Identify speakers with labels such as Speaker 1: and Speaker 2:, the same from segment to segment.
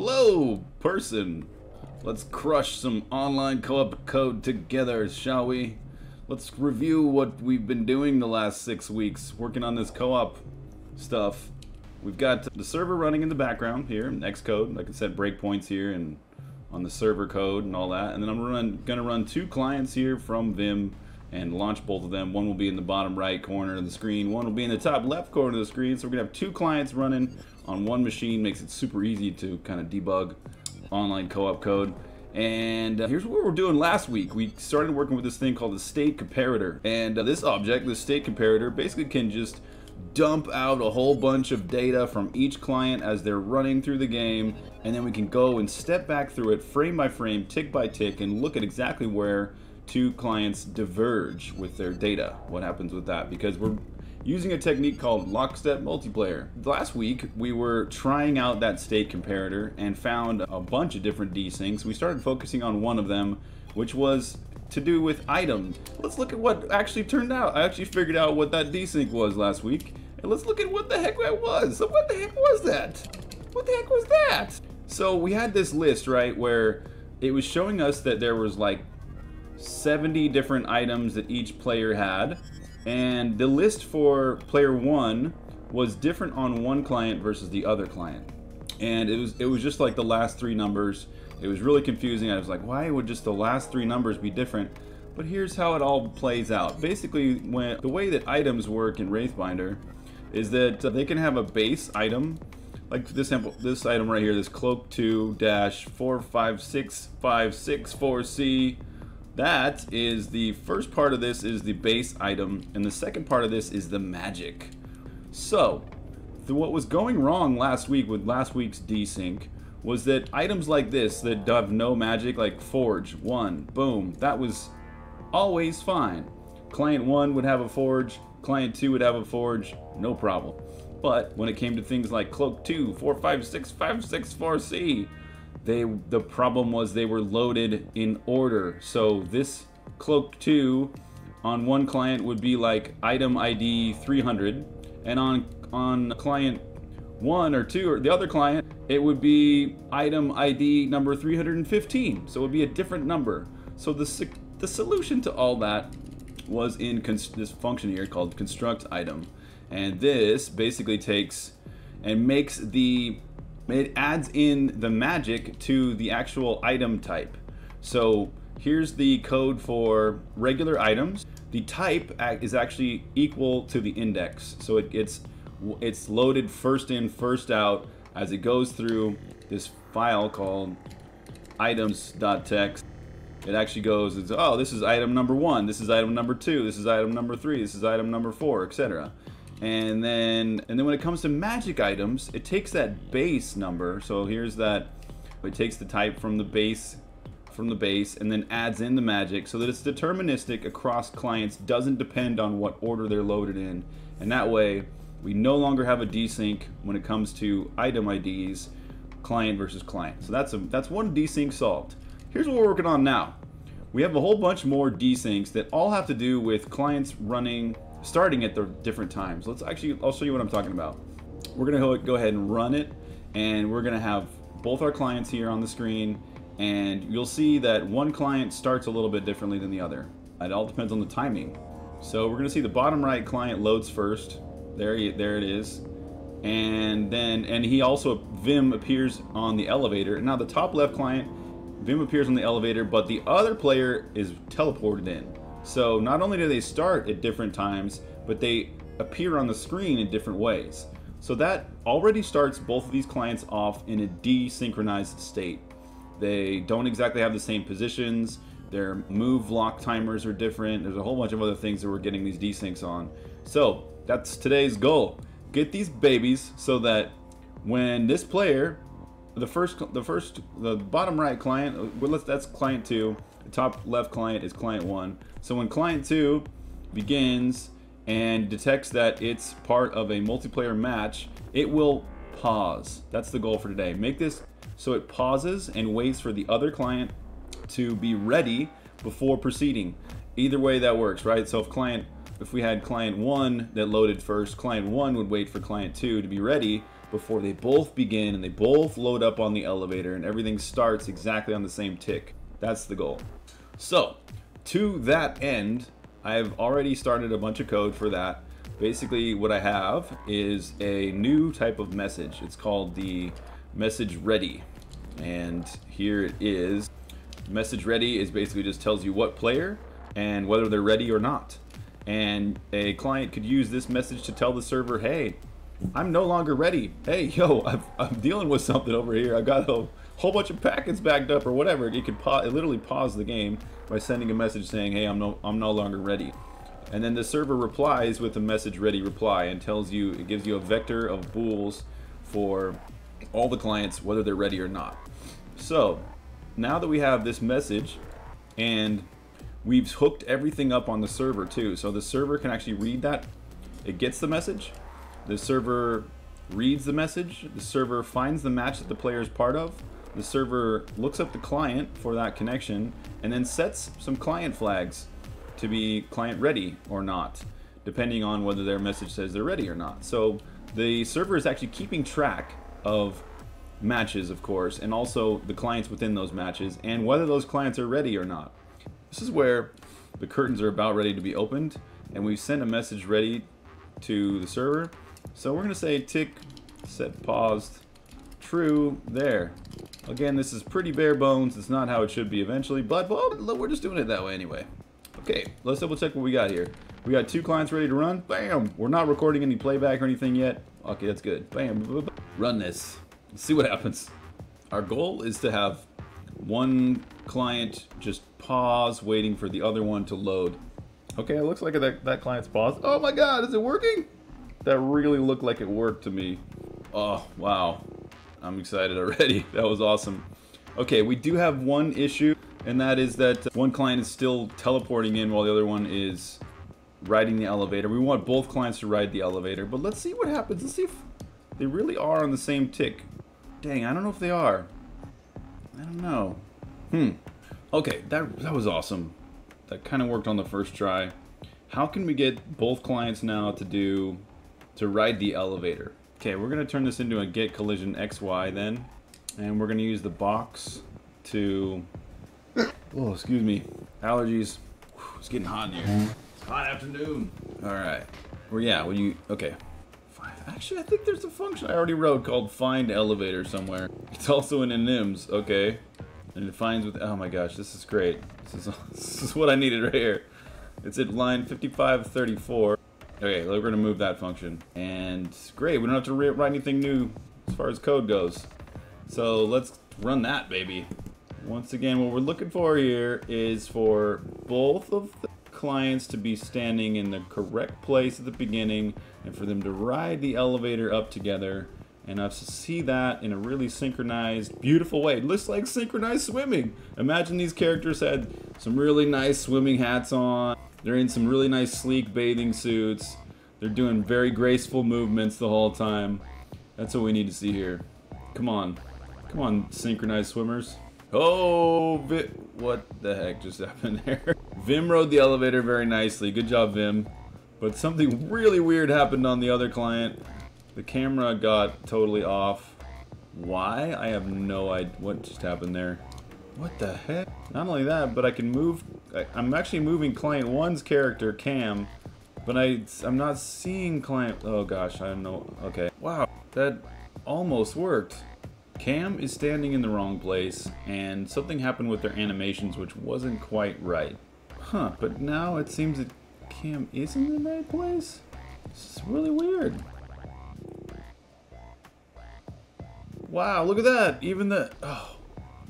Speaker 1: Hello, person. Let's crush some online co-op code together, shall we? Let's review what we've been doing the last six weeks, working on this co-op stuff. We've got the server running in the background here, Xcode. Like I can set breakpoints here and on the server code and all that. And then I'm run, gonna run two clients here from Vim and launch both of them. One will be in the bottom right corner of the screen. One will be in the top left corner of the screen. So we're gonna have two clients running on one machine. Makes it super easy to kind of debug online co-op code. And uh, here's what we were doing last week. We started working with this thing called the state comparator. And uh, this object, the state comparator, basically can just dump out a whole bunch of data from each client as they're running through the game and then we can go and step back through it frame by frame tick by tick and look at exactly where two clients diverge with their data. What happens with that? Because we're using a technique called lockstep multiplayer. Last week, we were trying out that state comparator and found a bunch of different desyncs. We started focusing on one of them, which was to do with items. Let's look at what actually turned out. I actually figured out what that desync was last week. And let's look at what the heck that was. So what the heck was that? What the heck was that? So we had this list, right, where it was showing us that there was like 70 different items that each player had. And the list for player one was different on one client versus the other client. And it was it was just like the last three numbers. It was really confusing. I was like, why would just the last three numbers be different? But here's how it all plays out. Basically, when the way that items work in Wraithbinder is that they can have a base item like this sample, this item right here, this cloak 2 dash 456564C that is the first part of this is the base item, and the second part of this is the magic. So, what was going wrong last week with last week's desync was that items like this that have no magic, like Forge 1, boom, that was always fine. Client 1 would have a Forge, Client 2 would have a Forge, no problem. But when it came to things like Cloak 2, 456564C, they the problem was they were loaded in order. So this cloak 2 on one client would be like item ID 300 and on on client 1 or 2 or the other client it would be item ID number 315. So it would be a different number. So the the solution to all that was in this function here called construct item. And this basically takes and makes the it adds in the magic to the actual item type. So here's the code for regular items. The type is actually equal to the index. So it gets it's loaded first in, first out as it goes through this file called items.txt. It actually goes, oh, this is item number one, this is item number two, this is item number three, this is item number four, etc. And then, and then when it comes to magic items, it takes that base number. So here's that, it takes the type from the base from the base and then adds in the magic so that it's deterministic across clients, doesn't depend on what order they're loaded in. And that way, we no longer have a desync when it comes to item IDs, client versus client. So that's a that's one desync solved. Here's what we're working on now. We have a whole bunch more desyncs that all have to do with clients running starting at the different times. Let's actually, I'll show you what I'm talking about. We're gonna go ahead and run it and we're gonna have both our clients here on the screen and you'll see that one client starts a little bit differently than the other. It all depends on the timing. So we're gonna see the bottom right client loads first. There, there it is. And then, and he also, Vim appears on the elevator. Now the top left client, Vim appears on the elevator, but the other player is teleported in. So not only do they start at different times, but they appear on the screen in different ways. So that already starts both of these clients off in a desynchronized state. They don't exactly have the same positions, their move lock timers are different, there's a whole bunch of other things that we're getting these desyncs on. So that's today's goal. Get these babies so that when this player, the first, the first, the bottom right client, well, let's, that's client two, top left client is client one. So when client 2 begins and detects that it's part of a multiplayer match, it will pause. That's the goal for today. Make this so it pauses and waits for the other client to be ready before proceeding. Either way that works, right? So if client if we had client 1 that loaded first, client 1 would wait for client 2 to be ready, before they both begin and they both load up on the elevator and everything starts exactly on the same tick. That's the goal. So, to that end, I've already started a bunch of code for that. Basically, what I have is a new type of message. It's called the message ready. And here it is. Message ready is basically just tells you what player and whether they're ready or not. And a client could use this message to tell the server, hey, I'm no longer ready. Hey, yo, i am dealing with something over here. I got a whole bunch of packets backed up or whatever. It could pa it literally pause the game by sending a message saying, hey, I'm no, I'm no longer ready. And then the server replies with a message ready reply and tells you, it gives you a vector of bools for all the clients, whether they're ready or not. So now that we have this message and we've hooked everything up on the server too, so the server can actually read that. It gets the message, the server reads the message, the server finds the match that the player is part of, the server looks up the client for that connection, and then sets some client flags to be client ready or not, depending on whether their message says they're ready or not. So the server is actually keeping track of matches, of course, and also the clients within those matches, and whether those clients are ready or not. This is where the curtains are about ready to be opened, and we've sent a message ready to the server. So we're going to say tick set paused true there. Again, this is pretty bare bones. It's not how it should be eventually, but well, we're just doing it that way anyway. Okay, let's double check what we got here. We got two clients ready to run. Bam! We're not recording any playback or anything yet. Okay, that's good. Bam! Run this. Let's see what happens. Our goal is to have one client just pause, waiting for the other one to load. Okay, it looks like that, that client's paused. Oh my god, is it working? That really looked like it worked to me. Oh, wow. I'm excited already. That was awesome. Okay, we do have one issue, and that is that one client is still teleporting in while the other one is riding the elevator. We want both clients to ride the elevator, but let's see what happens. Let's see if they really are on the same tick. Dang, I don't know if they are. I don't know. Hmm. Okay, that, that was awesome. That kind of worked on the first try. How can we get both clients now to do, to ride the elevator? Okay, we're going to turn this into a get collision XY then. And we're going to use the box to... Oh, excuse me. Allergies. It's getting hot in here. It's hot afternoon. All right. Well, yeah, well, you... Okay. Actually, I think there's a function I already wrote called find elevator somewhere. It's also in enums, okay. And it finds with... Oh my gosh, this is great. This is, this is what I needed right here. It's at line 5534. Okay, we're going to move that function. And great, we don't have to write anything new as far as code goes. So let's run that, baby. Once again, what we're looking for here is for both of the clients to be standing in the correct place at the beginning and for them to ride the elevator up together and us to see that in a really synchronized, beautiful way. It looks like synchronized swimming. Imagine these characters had some really nice swimming hats on, they're in some really nice sleek bathing suits. They're doing very graceful movements the whole time. That's what we need to see here. Come on. Come on, synchronized swimmers. Oh, Vi what the heck just happened there? Vim rode the elevator very nicely. Good job, Vim. But something really weird happened on the other client. The camera got totally off. Why? I have no idea what just happened there. What the heck? Not only that, but I can move... I, am actually moving client 1's character, Cam, but I, I'm not seeing client... Oh gosh, I don't know. Okay. Wow, that almost worked. Cam is standing in the wrong place, and something happened with their animations which wasn't quite right. Huh, but now it seems that Cam is in the right place? This is really weird. Wow, look at that! Even the... Oh,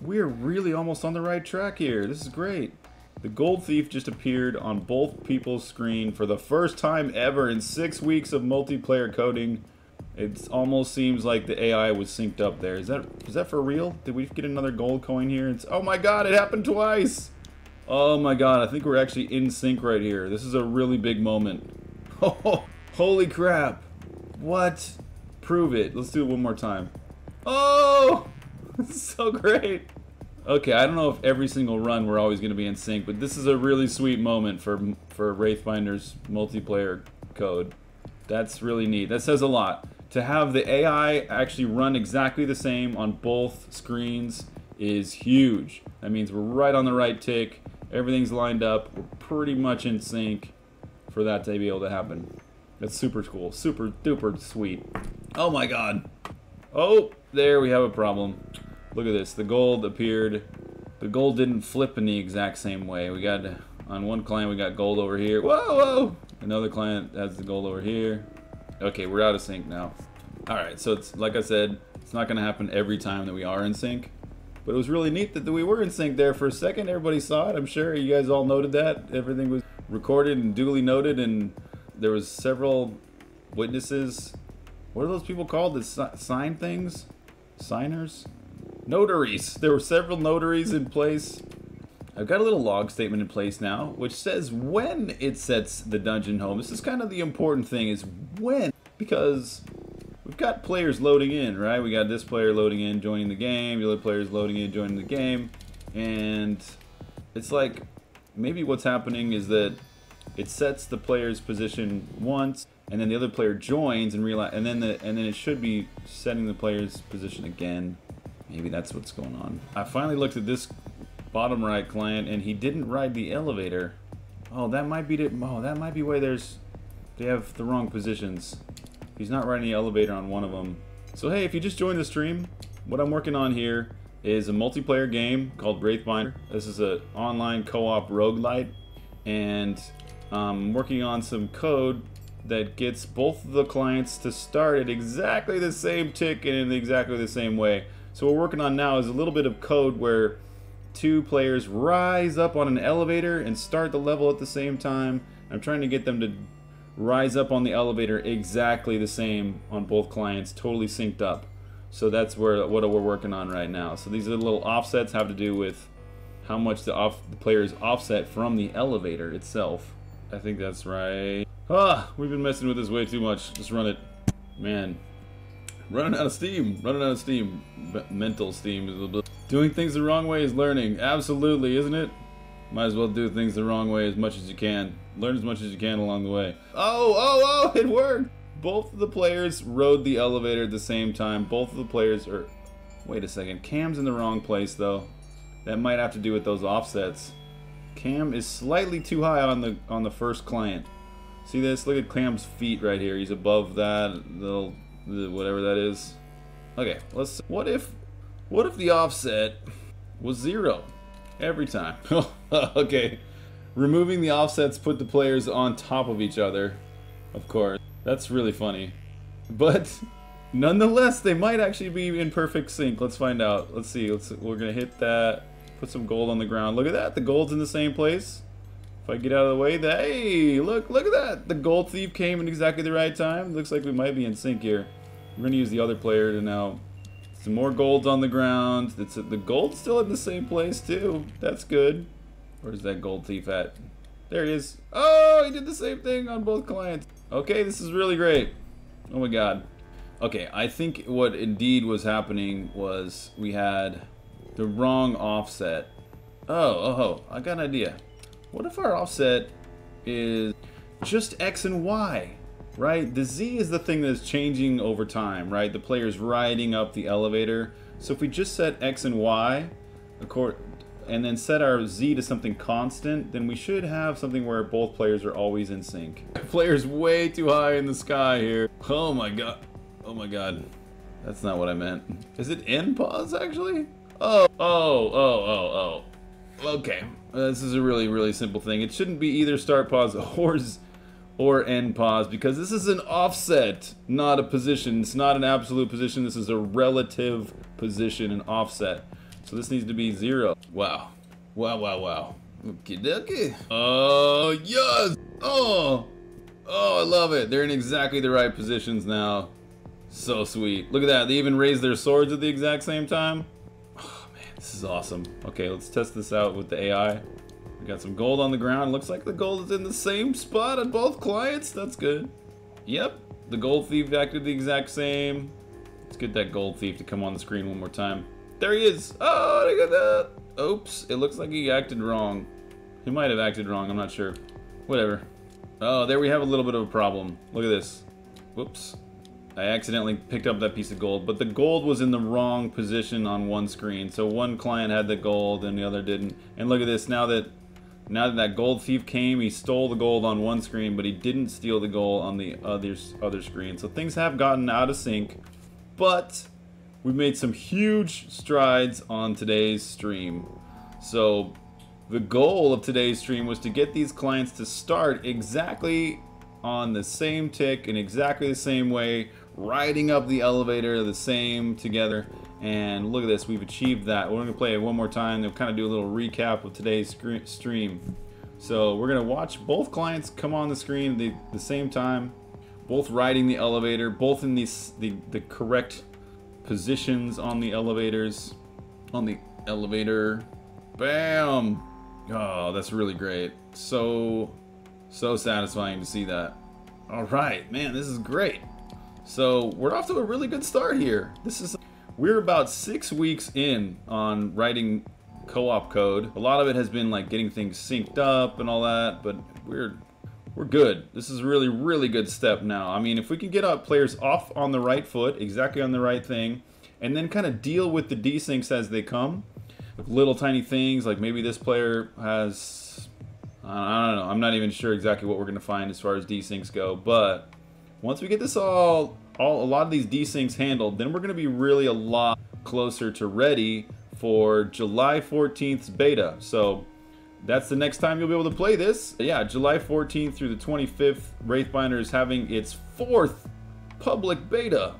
Speaker 1: we're really almost on the right track here. This is great. The Gold Thief just appeared on both people's screen for the first time ever in six weeks of multiplayer coding. It almost seems like the AI was synced up there. Is that is that for real? Did we get another gold coin here? It's, oh my god, it happened twice! Oh my god, I think we're actually in sync right here. This is a really big moment. Oh, holy crap. What? Prove it. Let's do it one more time. Oh! so great. Okay, I don't know if every single run we're always going to be in sync, but this is a really sweet moment for for Wraithbinder's multiplayer code. That's really neat. That says a lot. to have the AI actually run exactly the same on both screens is huge. That means we're right on the right tick. Everything's lined up. We're pretty much in sync for that to be able to happen. That's super cool. Super duper sweet. Oh my god. Oh, there we have a problem. Look at this. The gold appeared. The gold didn't flip in the exact same way. We got, on one client, we got gold over here. Whoa, whoa! Another client has the gold over here. Okay, we're out of sync now. Alright, so it's like I said, it's not going to happen every time that we are in sync. But it was really neat that we were in sync there for a second. Everybody saw it. I'm sure you guys all noted that. Everything was recorded and duly noted, and there was several witnesses. What are those people called that sign things? Signers? Notaries. There were several notaries in place. I've got a little log statement in place now, which says when it sets the dungeon home. This is kind of the important thing, is when. Because we've got players loading in, right? We got this player loading in, joining the game. The other player's loading in, joining the game. And it's like, maybe what's happening is that it sets the player's position once, and then the other player joins and realize, and then the and then it should be setting the player's position again. Maybe that's what's going on. I finally looked at this bottom right client, and he didn't ride the elevator. Oh, that might be the, oh, that might be why there's they have the wrong positions. He's not riding the elevator on one of them. So hey, if you just joined the stream, what I'm working on here is a multiplayer game called Wraithbinder. This is an online co-op roguelite, and um, I'm working on some code that gets both of the clients to start at exactly the same tick and in exactly the same way. So what we're working on now is a little bit of code where two players rise up on an elevator and start the level at the same time. I'm trying to get them to rise up on the elevator exactly the same on both clients, totally synced up. So that's where what we're working on right now. So these little offsets have to do with how much the off the player is offset from the elevator itself. I think that's right. Ah, we've been messing with this way too much. Just run it. Man, running out of steam. Running out of steam. Mental steam. Doing things the wrong way is learning. Absolutely, isn't it? Might as well do things the wrong way as much as you can. Learn as much as you can along the way. Oh, oh, oh, it worked! Both of the players rode the elevator at the same time. Both of the players are... Wait a second. Cam's in the wrong place, though. That might have to do with those offsets. Cam is slightly too high on the on the first client. See this? Look at Cam's feet right here. He's above that little whatever that is. Okay, let's. What if, what if the offset was zero every time? okay, removing the offsets put the players on top of each other. Of course, that's really funny, but nonetheless, they might actually be in perfect sync. Let's find out. Let's see. Let's. We're gonna hit that. Put some gold on the ground. Look at that. The gold's in the same place. If I get out of the way, the, hey, look, look at that. The gold thief came in exactly the right time. Looks like we might be in sync here. We're to use the other player to now... Some more golds on the ground. It's the gold's still in the same place, too. That's good. Where's that gold thief at? There he is. Oh, he did the same thing on both clients. Okay, this is really great. Oh my god. Okay, I think what indeed was happening was we had the wrong offset. Oh, Oh, oh, I got an idea. What if our offset is just X and Y? right? The Z is the thing that is changing over time, right? The player's riding up the elevator. So if we just set X and Y, and then set our Z to something constant, then we should have something where both players are always in sync. Player's way too high in the sky here. Oh my god. Oh my god. That's not what I meant. Is it in pause, actually? Oh, oh, oh, oh, oh. Okay. Uh, this is a really, really simple thing. It shouldn't be either start pos or or end pos because this is an offset, not a position. It's not an absolute position. This is a relative position, an offset. So this needs to be zero. Wow. Wow, wow, wow. Okay, okay. Oh, yes! Oh! Oh, I love it. They're in exactly the right positions now. So sweet. Look at that. They even raised their swords at the exact same time. This is awesome. Okay, let's test this out with the AI. We got some gold on the ground. Looks like the gold is in the same spot on both clients. That's good. Yep, the gold thief acted the exact same. Let's get that gold thief to come on the screen one more time. There he is. Oh, look at that. Oops, it looks like he acted wrong. He might have acted wrong, I'm not sure. Whatever. Oh, there we have a little bit of a problem. Look at this. Whoops. I accidentally picked up that piece of gold, but the gold was in the wrong position on one screen. So one client had the gold and the other didn't. And look at this, now that now that that gold thief came, he stole the gold on one screen, but he didn't steal the gold on the other, other screen. So things have gotten out of sync, but we've made some huge strides on today's stream. So the goal of today's stream was to get these clients to start exactly on the same tick in exactly the same way, riding up the elevator the same together. And look at this, we've achieved that. We're gonna play it one more time They'll kind of do a little recap of today's stream. So we're gonna watch both clients come on the screen at the, the same time, both riding the elevator, both in these, the, the correct positions on the elevators, on the elevator. Bam! Oh, that's really great. So so satisfying to see that. All right, man, this is great. So we're off to a really good start here. This is we're about six weeks in on writing co-op code. A lot of it has been like getting things synced up and all that, but we're we're good. This is really really good step now. I mean, if we can get our players off on the right foot, exactly on the right thing, and then kind of deal with the desyncs as they come, little tiny things like maybe this player has I don't know. I'm not even sure exactly what we're going to find as far as desyncs go, but once we get this all, all a lot of these desyncs handled, then we're going to be really a lot closer to ready for July 14th's beta. So that's the next time you'll be able to play this. Yeah, July 14th through the 25th, Wraithbinder is having its fourth public beta.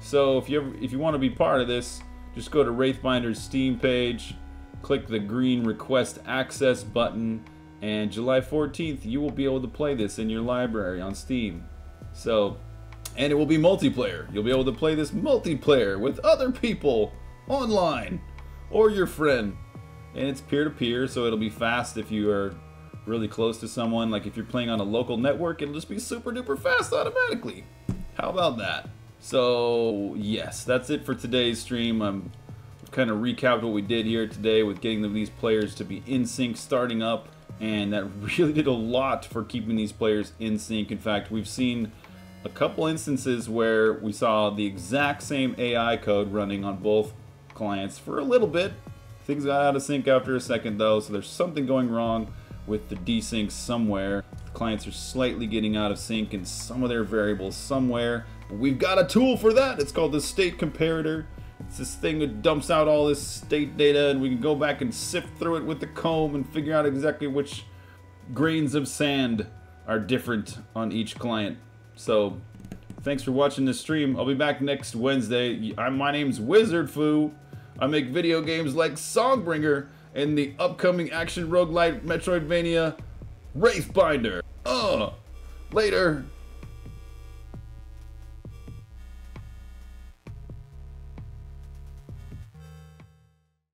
Speaker 1: So if you ever, if you want to be part of this, just go to Wraithbinder's Steam page, click the green request access button, and July 14th, you will be able to play this in your library on Steam. So, and it will be multiplayer. You'll be able to play this multiplayer with other people online or your friend. And it's peer to peer, so it'll be fast if you are really close to someone. Like if you're playing on a local network, it'll just be super duper fast automatically. How about that? So, yes, that's it for today's stream. I'm kind of recapped what we did here today with getting these players to be in sync starting up and that really did a lot for keeping these players in sync. In fact, we've seen a couple instances where we saw the exact same AI code running on both clients for a little bit. Things got out of sync after a second though, so there's something going wrong with the desync somewhere. The clients are slightly getting out of sync in some of their variables somewhere. But we've got a tool for that. It's called the state comparator. It's this thing that dumps out all this state data and we can go back and sift through it with the comb and figure out exactly which grains of sand are different on each client. So, thanks for watching this stream. I'll be back next Wednesday. I'm, my name's Wizard Fu. I make video games like Songbringer and the upcoming action roguelite Metroidvania Wraithbinder. Uh, later.